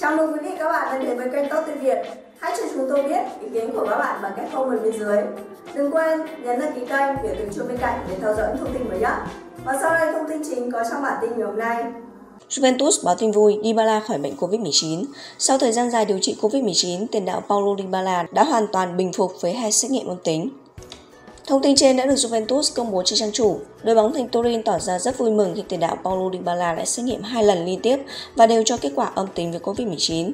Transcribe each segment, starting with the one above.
Chào mừng quý vị các bạn đã đến với kênh Tốt Tiếng Việt. Hãy cho chúng tôi biết ý kiến của các bạn bằng cách comment bên dưới. Đừng quên nhấn đăng ký kênh để được chuông bên cạnh để theo dõi những thông tin mới nhất. Và sau đây thông tin chính có trong bản tin ngày hôm nay. Juventus báo tin vui, Dybala khỏi bệnh Covid-19. Sau thời gian dài điều trị Covid-19, tiền đạo Paulo Dybala đã hoàn toàn bình phục với hai xét nghiệm âm tính. Thông tin trên đã được Juventus công bố trên trang chủ. Đội bóng thành Turin tỏ ra rất vui mừng khi tiền đạo Paulo Dybala đã xét nghiệm hai lần liên tiếp và đều cho kết quả âm tính với Covid-19.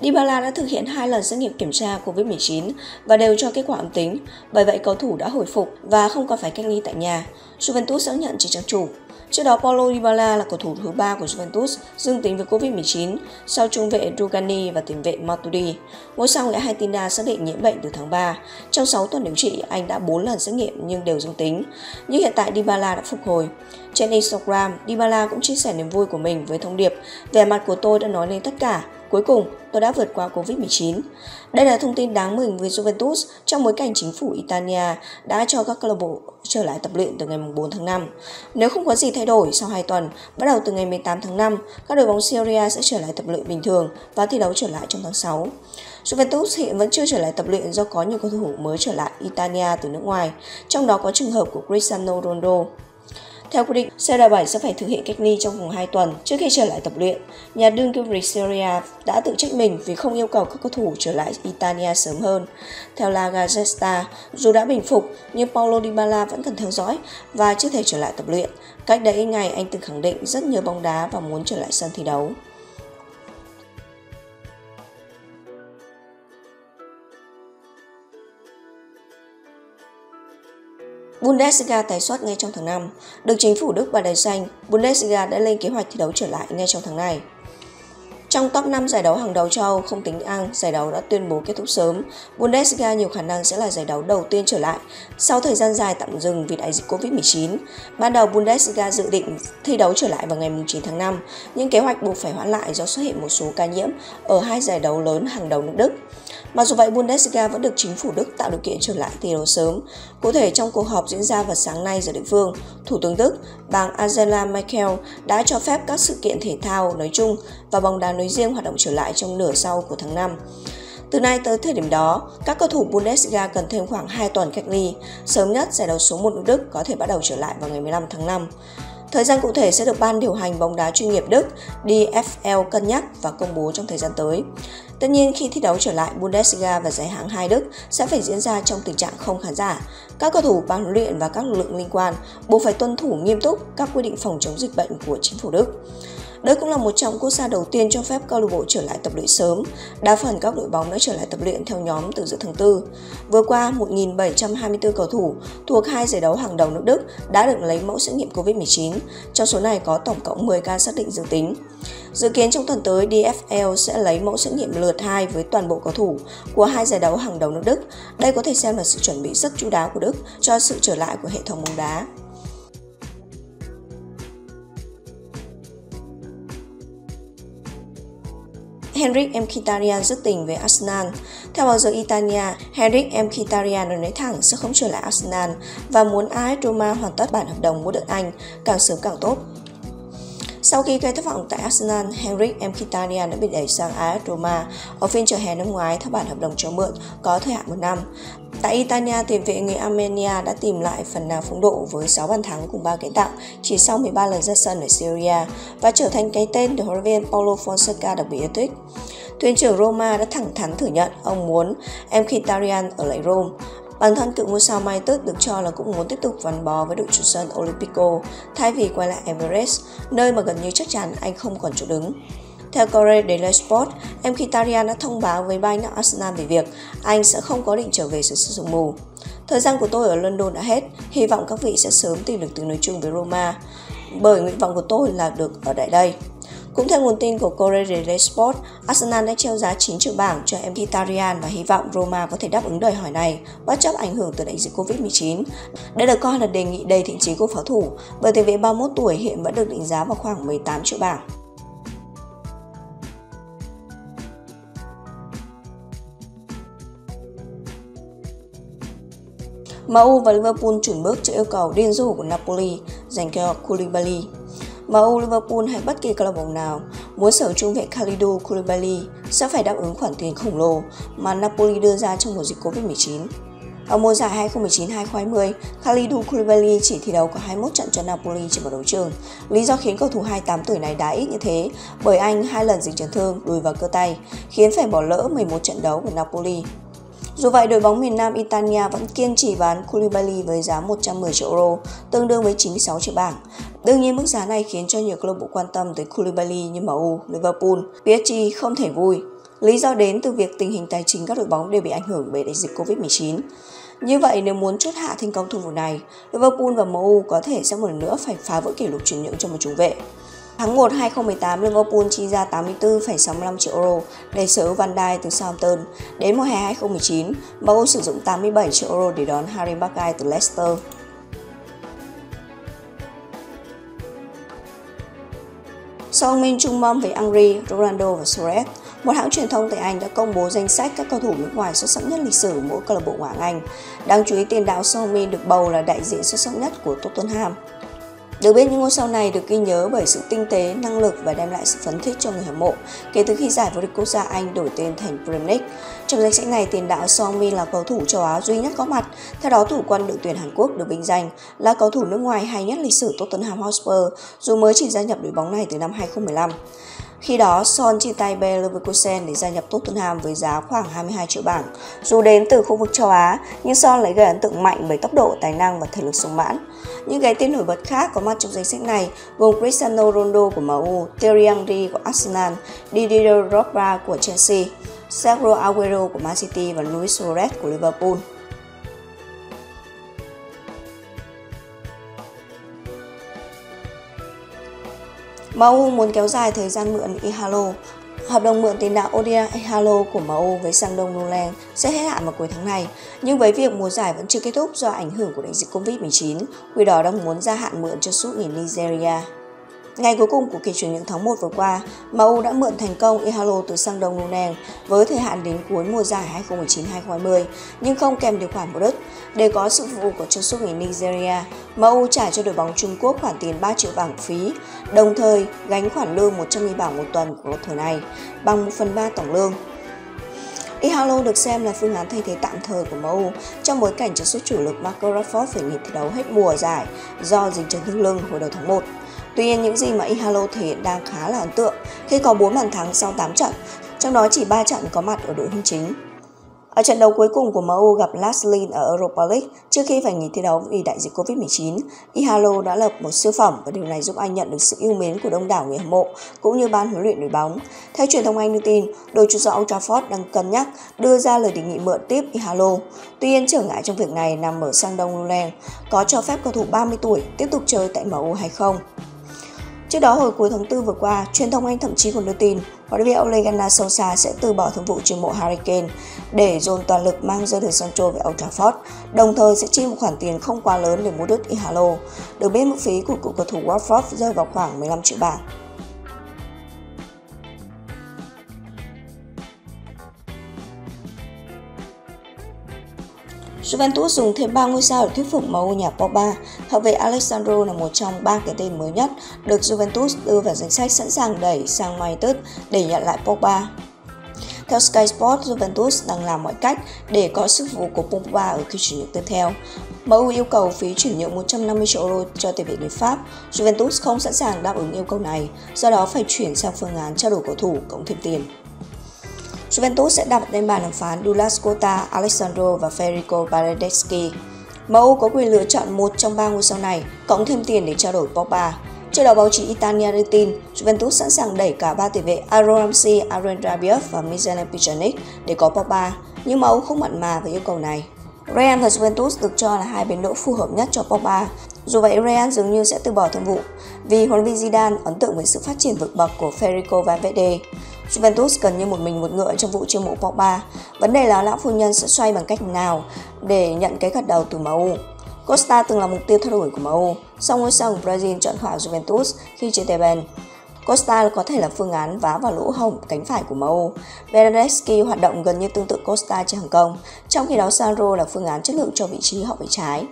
Dybala đã thực hiện hai lần xét nghiệm kiểm tra Covid-19 và đều cho kết quả âm tính, bởi vậy cầu thủ đã hồi phục và không còn phải cách ly tại nhà. Juventus xác nhận trên trang chủ. Trước đó, Paulo Dybala là cầu thủ thứ ba của Juventus dương tính với Covid-19 sau trung vệ Rugani và tiền vệ Matuidi. Ngôi sao người Argentina xác định nhiễm bệnh từ tháng 3. Trong 6 tuần điều trị, anh đã 4 lần xét nghiệm nhưng đều dương tính. Nhưng hiện tại Dybala đã phục hồi. Trên Instagram, Dybala cũng chia sẻ niềm vui của mình với thông điệp Vẻ mặt của tôi đã nói lên tất cả, Cuối cùng, tôi đã vượt qua Covid-19. Đây là thông tin đáng mừng với Juventus trong bối cảnh chính phủ Italia đã cho các câu lạc bộ trở lại tập luyện từ ngày 4 tháng 5. Nếu không có gì thay đổi sau 2 tuần, bắt đầu từ ngày 18 tháng 5, các đội bóng Serie sẽ trở lại tập luyện bình thường và thi đấu trở lại trong tháng 6. Juventus hiện vẫn chưa trở lại tập luyện do có nhiều cầu thủ mới trở lại Italia từ nước ngoài, trong đó có trường hợp của Cristiano Ronaldo. Theo quy định, CR7 sẽ phải thực hiện cách ly trong vòng 2 tuần trước khi trở lại tập luyện. Nhà đương kim Serie đã tự trách mình vì không yêu cầu các cầu thủ trở lại Italia sớm hơn. Theo La Gazzetta, dù đã bình phục, nhưng Paulo Dybala vẫn cần theo dõi và chưa thể trở lại tập luyện. Cách đây ít ngày, anh từng khẳng định rất nhớ bóng đá và muốn trở lại sân thi đấu. Bundesliga tái xuất ngay trong tháng 5. Được chính phủ Đức và đài xanh, Bundesliga đã lên kế hoạch thi đấu trở lại ngay trong tháng này. Trong top 5 giải đấu hàng đầu châu Âu không tính Anh, giải đấu đã tuyên bố kết thúc sớm. Bundesliga nhiều khả năng sẽ là giải đấu đầu tiên trở lại sau thời gian dài tạm dừng vì đại dịch Covid-19. Ban đầu Bundesliga dự định thi đấu trở lại vào ngày 9 tháng 5, nhưng kế hoạch buộc phải hoãn lại do xuất hiện một số ca nhiễm ở hai giải đấu lớn hàng đầu nước Đức. Mặc dù vậy, Bundesliga vẫn được chính phủ Đức tạo điều kiện trở lại thi đấu sớm. Cụ thể, trong cuộc họp diễn ra vào sáng nay giờ địa phương, Thủ tướng Đức, bà Angela Merkel đã cho phép các sự kiện thể thao nói chung và bóng đá nói riêng hoạt động trở lại trong nửa sau của tháng 5. Từ nay tới thời điểm đó, các cầu thủ Bundesliga cần thêm khoảng 2 tuần cách ly. Sớm nhất, giải đấu số 1 nước Đức có thể bắt đầu trở lại vào ngày 15 tháng 5. Thời gian cụ thể sẽ được Ban điều hành bóng đá chuyên nghiệp Đức DFL cân nhắc và công bố trong thời gian tới. Tất nhiên, khi thi đấu trở lại, Bundesliga và giải hạng hai Đức sẽ phải diễn ra trong tình trạng không khán giả. Các cầu thủ, ban huấn luyện và các lực lượng liên quan buộc phải tuân thủ nghiêm túc các quy định phòng chống dịch bệnh của chính phủ Đức. Đây cũng là một trong quốc gia đầu tiên cho phép câu lạc bộ trở lại tập luyện sớm. Đa phần các đội bóng đã trở lại tập luyện theo nhóm từ giữa tháng 4. Vừa qua, 1.724 cầu thủ thuộc hai giải đấu hàng đầu nước Đức đã được lấy mẫu xét nghiệm COVID-19. Trong số này có tổng cộng 10 ca xác định dương tính. Dự kiến trong tuần tới, DFL sẽ lấy mẫu xét nghiệm lượt 2 với toàn bộ cầu thủ của hai giải đấu hàng đầu nước Đức. Đây có thể xem là sự chuẩn bị rất chú đáo của Đức cho sự trở lại của hệ thống bóng đá. Henrik Mkhitaryan rất tình với Arsenal. Theo báo giới Italia, Henrik Mkhitaryan đã nói thẳng sẽ không trở lại Arsenal và muốn AS Roma hoàn tất bản hợp đồng mua được Anh càng sớm càng tốt. Sau khi gây thất vọng tại Arsenal, Henrik Mkhitaryan đã bị đẩy sang AS Roma ở phiên chợ hè năm ngoái theo bản hợp đồng cho mượn có thời hạn một năm. Tại Italia, tiền vệ người Armenia đã tìm lại phần nào phong độ với 6 bàn thắng cùng 3 cái tạo chỉ sau 13 lần ra sân ở Syria và trở thành cái tên được huấn luyện viên Paulo Fonseca đặc biệt yêu thích. Thuyền trưởng Roma đã thẳng thắn thừa nhận ông muốn Mkhitaryan ở lại Rome. Bản thân cựu ngôi sao Mai Tức được cho là cũng muốn tiếp tục gắn bó với đội chủ sân Olympico thay vì quay lại Everest, nơi mà gần như chắc chắn anh không còn chỗ đứng. Theo Corriere Daily Sport, Mkhitaryan đã thông báo với ban lãnh Arsenal về việc anh sẽ không có định trở về sự sử dụng mù. Thời gian của tôi ở London đã hết, hy vọng các vị sẽ sớm tìm được tiếng nói chung với Roma, bởi nguyện vọng của tôi là được ở lại đây. Cũng theo nguồn tin của Corriere dello Sport, Arsenal đã treo giá 9 triệu bảng cho Mkhitaryan và hy vọng Roma có thể đáp ứng đòi hỏi này, bất chấp ảnh hưởng từ đại dịch Covid-19. Đây được coi là đề nghị đầy thiện chí của pháo thủ, bởi tiền vệ 31 tuổi hiện vẫn được định giá vào khoảng 18 triệu bảng. MU và Liverpool chuẩn bước trước yêu cầu điên rồ của Napoli dành cho Koulibaly. MU, Liverpool hay bất kỳ câu lạc bộ nào muốn sở trung vệ Khalidou Koulibaly sẽ phải đáp ứng khoản tiền khổng lồ mà Napoli đưa ra trong mùa dịch Covid-19. Ở mùa giải 2019-2020, Khalidou Koulibaly chỉ thi đấu có 21 trận cho Napoli trên một đấu trường. Lý do khiến cầu thủ 28 tuổi này đá ít như thế bởi anh hai lần dính chấn thương đùi vào cơ tay, khiến phải bỏ lỡ 11 trận đấu của Napoli. Dù vậy, đội bóng miền Nam Italia vẫn kiên trì bán Koulibaly với giá 110 triệu euro, tương đương với 96 triệu bảng. Đương nhiên, mức giá này khiến cho nhiều câu lạc bộ quan tâm tới Koulibaly như MU, Liverpool, PSG không thể vui. Lý do đến từ việc tình hình tài chính các đội bóng đều bị ảnh hưởng bởi đại dịch Covid-19. Như vậy, nếu muốn chốt hạ thành công thương vụ này, Liverpool và MU có thể sẽ một lần nữa phải phá vỡ kỷ lục chuyển nhượng cho một trung vệ. Tháng 1 2018, Liverpool chi ra 84,65 triệu euro để sở Van Dijk từ Southampton. Đến mùa hè 2019, MU sử dụng 87 triệu euro để đón Harry Maguire từ Leicester. Sau ông Minh trung mâm với Angri, Ronaldo và Suarez, một hãng truyền thông tại Anh đã công bố danh sách các cầu thủ nước ngoài xuất sắc nhất lịch sử mỗi câu lạc bộ ngoại Anh. Đáng chú ý tiền đạo Son Min được bầu là đại diện xuất sắc nhất của Tottenham. Được biết những ngôi sao này được ghi nhớ bởi sự tinh tế, năng lực và đem lại sự phấn khích cho người hâm mộ kể từ khi giải vô địch quốc gia Anh đổi tên thành Premier League. Trong danh sách này, tiền đạo Song Min là cầu thủ châu Á duy nhất có mặt. Theo đó, thủ quân đội tuyển Hàn Quốc được vinh danh là cầu thủ nước ngoài hay nhất lịch sử Tottenham Hotspur, dù mới chỉ gia nhập đội bóng này từ năm 2015. Khi đó, Son chia tay Bayer Leverkusen để gia nhập Tottenham với giá khoảng 22 triệu bảng. Dù đến từ khu vực châu Á, nhưng Son lại gây ấn tượng mạnh bởi tốc độ, tài năng và thể lực sung mãn. Những cái tên nổi bật khác có mặt trong danh sách này gồm Cristiano Ronaldo của MU, Thierry Henry của Arsenal, Didier Drogba của Chelsea, Sergio Aguero của Man City và Luis Suarez của Liverpool. MU muốn kéo dài thời gian mượn Ihalo. Hợp đồng mượn tiền đạo Odia Ihalo của MU với sang Đông Nolan sẽ hết hạn vào cuối tháng này, nhưng với việc mùa giải vẫn chưa kết thúc do ảnh hưởng của đại dịch Covid-19, Quỷ đỏ đang muốn gia hạn mượn cho suốt người Nigeria. Ngày cuối cùng của kỳ chuyển nhượng tháng 1 vừa qua, MU đã mượn thành công Ihalo từ sang Đông Nunen với thời hạn đến cuối mùa giải 2019-2020, nhưng không kèm điều khoản mua đất. Để có sự phục vụ của chân sút người Nigeria, MU trả cho đội bóng Trung Quốc khoản tiền 3 triệu bảng phí, đồng thời gánh khoản lương 100.000 bảng một tuần của cầu thủ này, bằng 1 phần 3 tổng lương. Ihalo được xem là phương án thay thế tạm thời của MU trong bối cảnh chân sút chủ lực Marco Rashford phải nghỉ thi đấu hết mùa giải do dính chấn thương lưng hồi đầu tháng 1. Tuy nhiên những gì mà Ihalo thể hiện đang khá là ấn tượng khi có 4 bàn thắng sau 8 trận, trong đó chỉ 3 trận có mặt ở đội hình chính. Ở trận đấu cuối cùng của MU gặp Laslin ở Europa League trước khi phải nghỉ thi đấu vì đại dịch Covid-19, Ihalo đã lập một siêu phẩm và điều này giúp anh nhận được sự yêu mến của đông đảo người hâm mộ cũng như ban huấn luyện đội bóng. Theo truyền thông Anh đưa tin, đội chủ sân Old Trafford đang cân nhắc đưa ra lời đề nghị mượn tiếp Ihalo. Tuy nhiên trở ngại trong việc này nằm ở sang đông Lulen, có cho phép cầu thủ 30 tuổi tiếp tục chơi tại MU hay không. Trước đó hồi cuối tháng 4 vừa qua, truyền thông Anh thậm chí còn đưa tin huấn luyện viên Ole Gunnar Solskjaer sẽ từ bỏ thương vụ chuyển mộ Harry Kane để dồn toàn lực mang Jadon Sancho về Old Trafford, đồng thời sẽ chi một khoản tiền không quá lớn để mua đứt Ihalo. Được biết mức phí của cựu cầu thủ Watford rơi vào khoảng 15 triệu bảng. Juventus dùng thêm 3 ngôi sao để thuyết phục MU nhà Pogba. Hậu vệ Alessandro là một trong ba cái tên mới nhất được Juventus đưa vào danh sách sẵn sàng đẩy sang United để nhận lại Pogba. Theo Sky Sports, Juventus đang làm mọi cách để có sức vụ của Pogba ở kỳ chuyển nhượng tiếp theo. MU yêu cầu phí chuyển nhượng 150 triệu euro cho tiền vệ người Pháp. Juventus không sẵn sàng đáp ứng yêu cầu này, do đó phải chuyển sang phương án trao đổi cầu thủ cộng thêm tiền. Juventus sẽ đặt lên bàn đàm phán Dulas Costa, Alessandro và Federico Bernardeschi. MU có quyền lựa chọn một trong ba ngôi sao này, cộng thêm tiền để trao đổi Pogba. Trước đó báo chí Italia đưa tin, Juventus sẵn sàng đẩy cả ba tiền vệ Aaron Ramsey, Aaron Rabiot và Milan Pjanic để có Pogba, nhưng MU không mặn mà với yêu cầu này. Real và Juventus được cho là hai bến đỗ phù hợp nhất cho Pogba. Dù vậy, Real dường như sẽ từ bỏ thương vụ vì huấn luyện viên Zidane ấn tượng với sự phát triển vượt bậc của Federico Valverde. Juventus cần như một mình một ngựa trong vụ chiêu mộ Pogba. Vấn đề là lão phu nhân sẽ xoay bằng cách nào để nhận cái gật đầu từ MU. Costa từng là mục tiêu thay đổi của MU, song ngôi sao của Brazil chọn thỏa Juventus khi chia tay Ben. Costa có thể là phương án vá vào lỗ hổng cánh phải của MU. Bernardeschi hoạt động gần như tương tự Costa trên hàng công, trong khi đó Sandro là phương án chất lượng cho vị trí hậu vệ trái.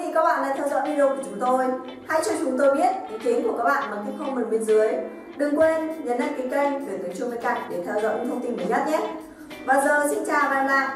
Vị các bạn đã theo dõi video của chúng tôi. Hãy cho chúng tôi biết ý kiến của các bạn bằng cách comment bên dưới. Đừng quên nhấn đăng ký kênh để tiếng chuông bên cạnh để theo dõi những thông tin mới nhất nhé. Và giờ xin chào và hẹn gặp lại.